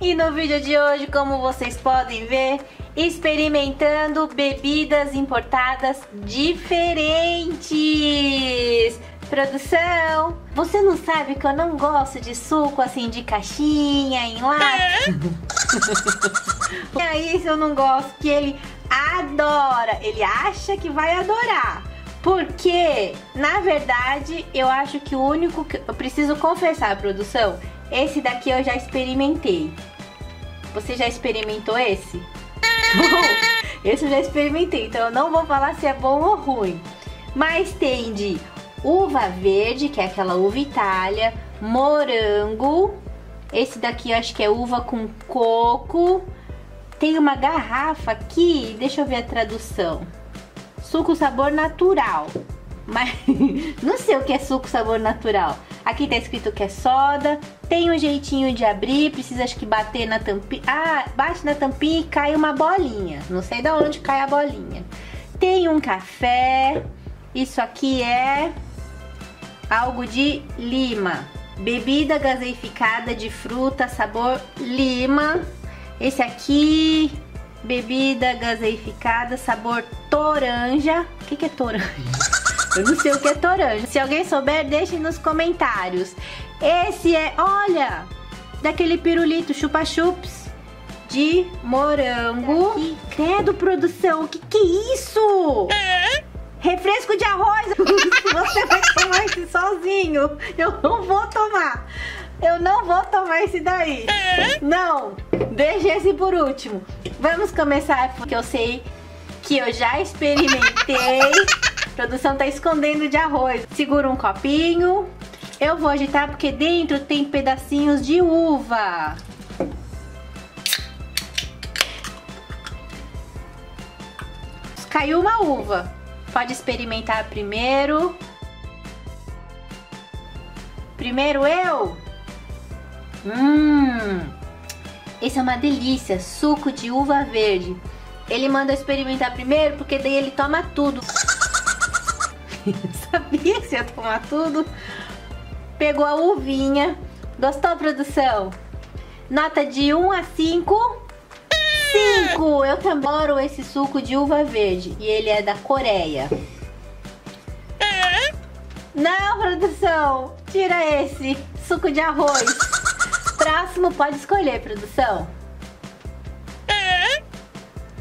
E no vídeo de hoje, como vocês podem ver, experimentando bebidas importadas diferentes. Produção, você não sabe que eu não gosto de suco assim de caixinha, em lata? e aí, se eu não gosto, que ele adora, ele acha que vai adorar. Porque, na verdade, eu acho que o único que eu preciso confessar, produção, esse daqui eu já experimentei. Você já experimentou esse? Esse eu já experimentei, então eu não vou falar se é bom ou ruim. Mas tem de uva verde, que é aquela uva Itália, morango. Esse daqui eu acho que é uva com coco. Tem uma garrafa aqui, deixa eu ver a tradução. Suco sabor natural. Mas não sei o que é suco sabor natural. Aqui tá escrito que é soda. Tem um jeitinho de abrir, precisa acho que bater na tampinha. Ah, bate na tampinha e cai uma bolinha. Não sei de onde cai a bolinha. Tem um café. Isso aqui é algo de lima. Bebida gaseificada de fruta, sabor lima. Esse aqui, bebida gaseificada, sabor toranja. O que, que é toranja? Eu não sei o que é toranja. Se alguém souber, deixe nos comentários. Esse é, olha, daquele pirulito chupa-chups de morango. Aqui. Credo, produção, o que, que é isso? Refresco de arroz. Você vai tomar esse sozinho. Eu não vou tomar. Eu não vou tomar esse daí. Não, deixa esse por último. Vamos começar porque eu sei que eu já experimentei. Produção tá escondendo de arroz. Segura um copinho. Eu vou agitar porque dentro tem pedacinhos de uva. Caiu uma uva. Pode experimentar primeiro. Primeiro eu. Hum, esse é uma delícia, suco de uva verde. Ele manda experimentar primeiro porque daí ele toma tudo. Sabia que ia tomar tudo? Pegou a uvinha. Gostou, produção? Nota de 1 a 5. 5! Eu também adoro esse suco de uva verde. E ele é da Coreia. Não, produção! Tira esse. Suco de arroz. Próximo, pode escolher, produção.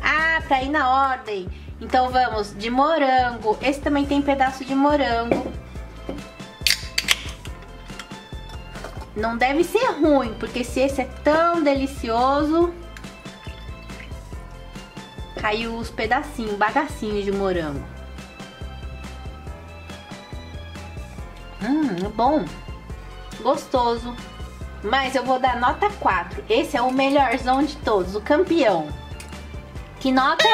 Ah, pra ir na ordem. Então vamos de morango. Esse também tem pedaço de morango. Não deve ser ruim, porque se esse é tão delicioso... Caiu os pedacinhos, bagacinhos de morango. Hum, bom. Gostoso. Mas eu vou dar nota 4. Esse é o melhorzão de todos, o campeão. Que nota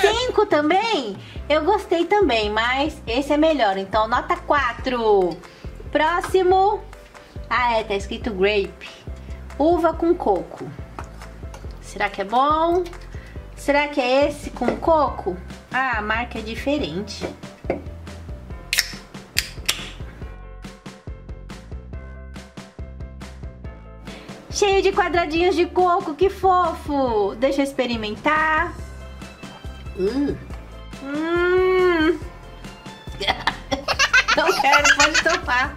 5 também? Eu gostei também, mas esse é melhor. Então, nota 4. Próximo. Ah, é, tá escrito grape. Uva com coco. Será que é bom? Será que é esse com coco? Ah, a marca é diferente. Cheio de quadradinhos de coco, que fofo! Deixa eu experimentar. Uh. Hum. Não quero, pode tomar.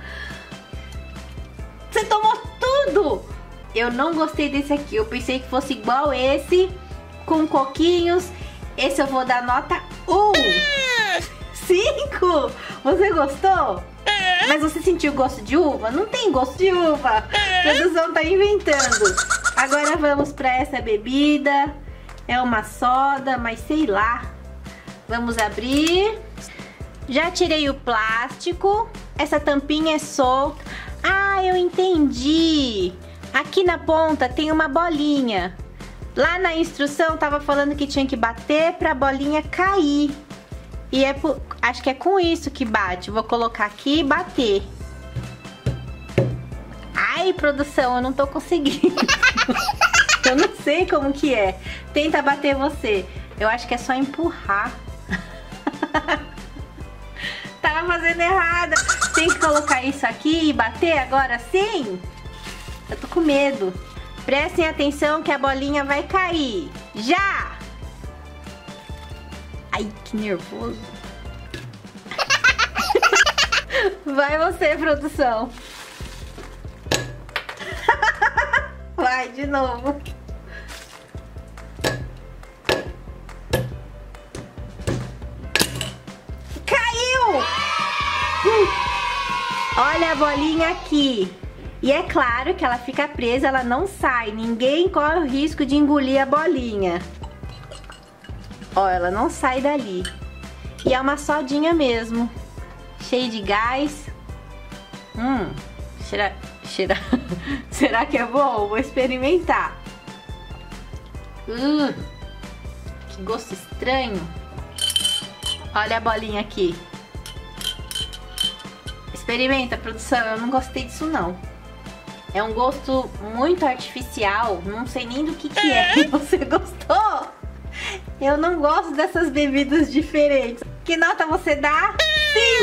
Você tomou tudo! Eu não gostei desse aqui. Eu pensei que fosse igual esse, com coquinhos. Esse eu vou dar nota 1. 5! Você gostou? Mas você sentiu gosto de uva? Não tem gosto de uva. A produção tá inventando. Agora vamos para essa bebida. É uma soda, mas sei lá. Vamos abrir. Já tirei o plástico. Essa tampinha é solta. Ah, eu entendi. Aqui na ponta tem uma bolinha. Lá na instrução tava falando que tinha que bater pra bolinha cair. E é por, acho que é com isso que bate. Vou colocar aqui e bater. Ai, produção, eu não tô conseguindo. eu não sei como que é. Tenta bater você. Eu acho que é só empurrar. Tava fazendo errado. Tem que colocar isso aqui e bater agora sim? Eu tô com medo. Prestem atenção que a bolinha vai cair. Já! Ai, que nervoso. Vai você, produção. Vai, de novo. Caiu! Olha a bolinha aqui. E é claro que ela fica presa, ela não sai. Ninguém corre o risco de engolir a bolinha. Ó, ela não sai dali. E é uma sodinha mesmo. Cheio de gás. Hum, cheira... cheira... Será que é bom? Vou experimentar. Hum, que gosto estranho. Olha a bolinha aqui. Experimenta, produção. Eu não gostei disso, não. É um gosto muito artificial. Não sei nem do que que é. Você gostou? Eu não gosto dessas bebidas diferentes. Que nota você dá?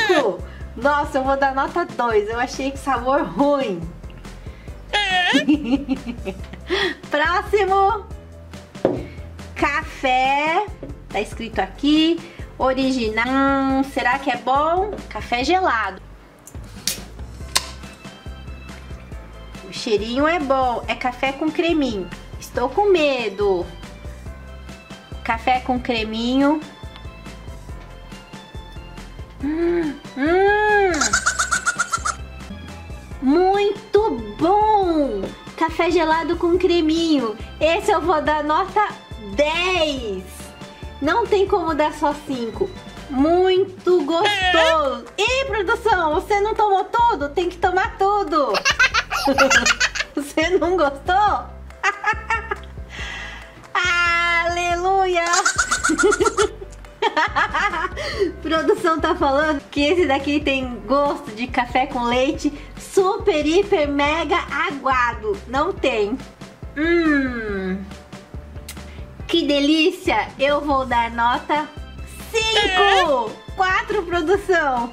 5! Nossa, eu vou dar nota 2. Eu achei que sabor ruim. Próximo. Café. Tá escrito aqui. Original. Hum, será que é bom? Café gelado. O cheirinho é bom. É café com creminho. Estou com medo. Café com creminho. Hum, hum. Muito bom! Café gelado com creminho. Esse eu vou dar nota 10. Não tem como dar só 5. Muito gostoso. Ih, produção, você não tomou tudo? Tem que tomar tudo. você não gostou? Aleluia! Produção tá falando que esse daqui tem gosto de café com leite super, hiper, mega aguado. Não tem. Hum. Que delícia! Eu vou dar nota 5! 4 produção!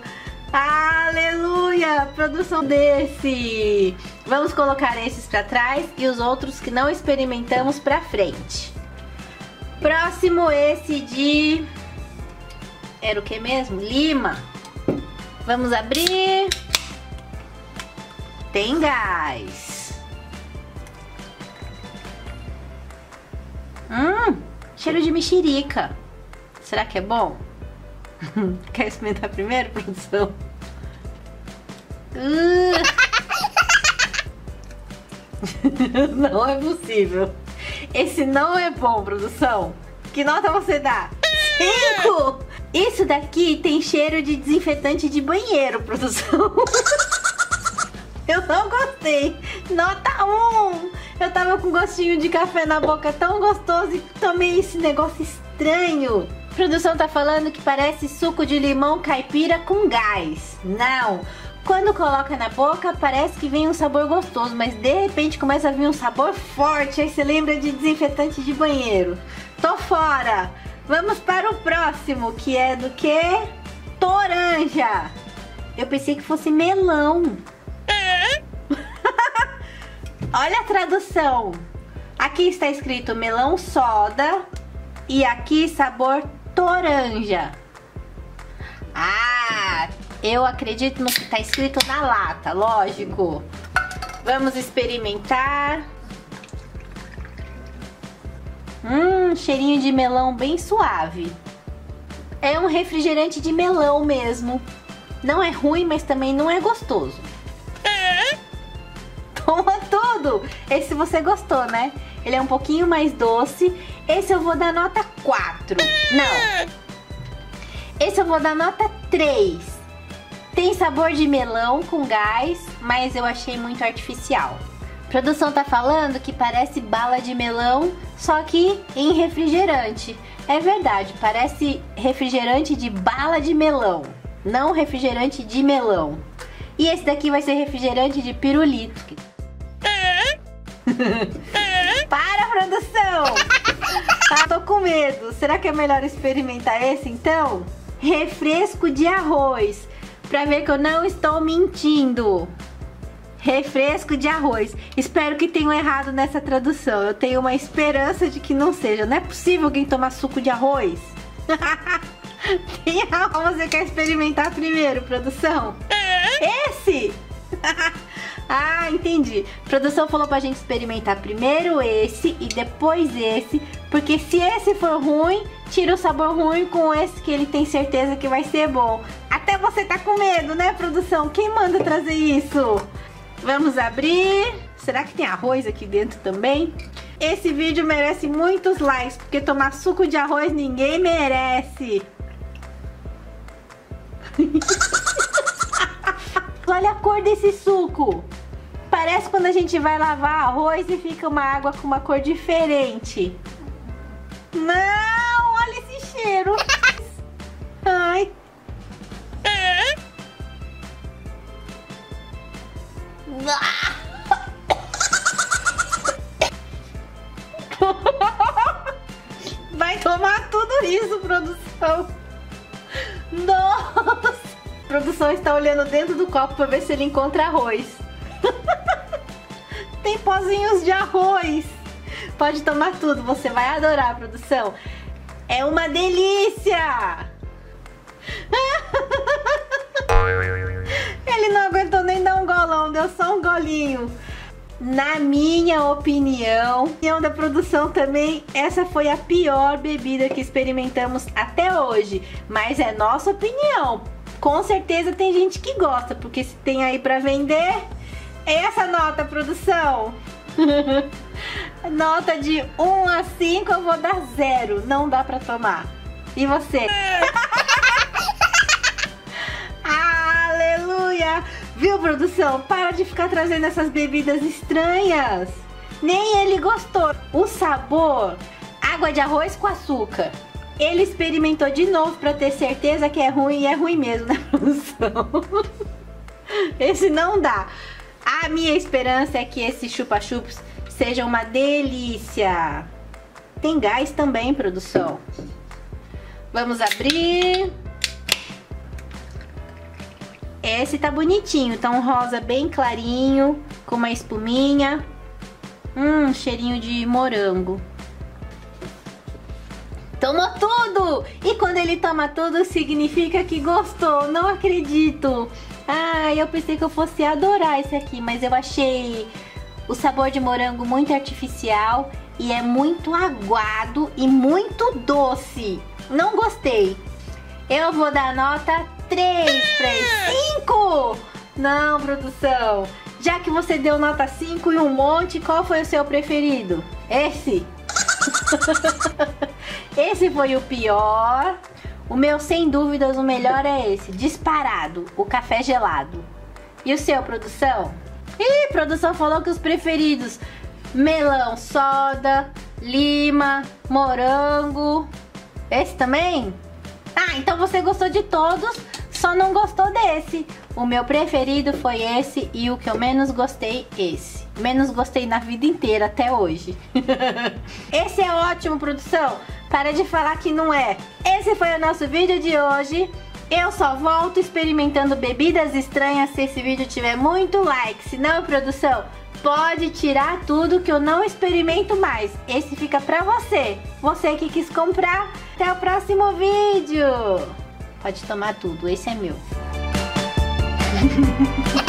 Aleluia! Produção desse! Vamos colocar esses para trás e os outros que não experimentamos para frente. Próximo esse de... Era o que mesmo? Lima. Vamos abrir. Tem gás. Hum, cheiro de mexerica. Será que é bom? Quer experimentar primeiro, produção? Uh. não é possível. Esse não é bom, produção. Que nota você dá? Cinco! Isso daqui tem cheiro de desinfetante de banheiro, produção. Eu não gostei. Nota 1. Eu tava com gostinho de café na boca tão gostoso e tomei esse negócio estranho. A produção tá falando que parece suco de limão caipira com gás. Não. Quando coloca na boca, parece que vem um sabor gostoso, mas de repente começa a vir um sabor forte, aí você lembra de desinfetante de banheiro. Tô fora! Vamos para o próximo, que é do que? Toranja! Eu pensei que fosse melão. Olha a tradução. Aqui está escrito melão soda e aqui sabor toranja. Ah, eu acredito no que está escrito na lata, lógico. Vamos experimentar. Hum, cheirinho de melão bem suave. É um refrigerante de melão mesmo. Não é ruim, mas também não é gostoso. Toma tudo! Esse você gostou, né? Ele é um pouquinho mais doce. Esse eu vou dar nota 4. Não. Esse eu vou dar nota 3. Tem sabor de melão com gás, mas eu achei muito artificial. A produção tá falando que parece bala de melão, só que em refrigerante. É verdade, parece refrigerante de bala de melão, não refrigerante de melão. E esse daqui vai ser refrigerante de pirulito. Para, produção! Ah, tô com medo. Será que é melhor experimentar esse então? Refresco de arroz pra ver que eu não estou mentindo. refresco de arroz. Espero que tenham errado nessa tradução. Eu tenho uma esperança de que não seja. Não é possível alguém tomar suco de arroz. Quem você quer experimentar primeiro, produção? Esse! ah, entendi. A produção falou pra gente experimentar primeiro esse e depois esse, porque se esse for ruim, tira o sabor ruim com esse que ele tem certeza que vai ser bom. Até você tá com medo, né, produção? Quem manda trazer isso? Vamos abrir. Será que tem arroz aqui dentro também? Esse vídeo merece muitos likes, porque tomar suco de arroz ninguém merece. Olha a cor desse suco. Parece quando a gente vai lavar arroz e fica uma água com uma cor diferente. Não, olha esse cheiro. Ai. Vai tomar tudo isso, produção. Nossa! A produção está olhando dentro do copo para ver se ele encontra arroz. Tem pozinhos de arroz. Pode tomar tudo, você vai adorar, produção. É uma delícia! Deu só um golinho. Na minha opinião, opinião da produção também, essa foi a pior bebida que experimentamos até hoje. Mas é nossa opinião. Com certeza tem gente que gosta, porque se tem aí pra vender, é essa nota, produção. nota de 1 a 5 eu vou dar 0. Não dá pra tomar. E você? Viu, produção? Para de ficar trazendo essas bebidas estranhas. Nem ele gostou. O sabor, água de arroz com açúcar. Ele experimentou de novo para ter certeza que é ruim e é ruim mesmo, né, produção? Esse não dá. A minha esperança é que esse chupa-chups seja uma delícia. Tem gás também, produção. Vamos abrir. Esse tá bonitinho, tá um rosa bem clarinho, com uma espuminha. Hum, cheirinho de morango. Tomou tudo! E quando ele toma tudo, significa que gostou. Não acredito. Ah, eu pensei que eu fosse adorar esse aqui, mas eu achei o sabor de morango muito artificial e é muito aguado e muito doce. Não gostei. Eu vou dar nota 3 pra esse. 5! Não, produção. Já que você deu nota 5 e um monte, qual foi o seu preferido? Esse? esse foi o pior. O meu, sem dúvidas, o melhor é esse. Disparado, o café gelado. E o seu, produção? Ih, produção falou que os preferidos... Melão, soda, lima, morango. Esse também? Ah, então você gostou de todos, só não gostou desse. O meu preferido foi esse e o que eu menos gostei, esse. Menos gostei na vida inteira até hoje. esse é ótimo, produção. Para de falar que não é. Esse foi o nosso vídeo de hoje. Eu só volto experimentando bebidas estranhas se esse vídeo tiver muito like. Se não, produção, pode tirar tudo que eu não experimento mais. Esse fica pra você. Você que quis comprar. Até o próximo vídeo. Pode tomar tudo, esse é meu.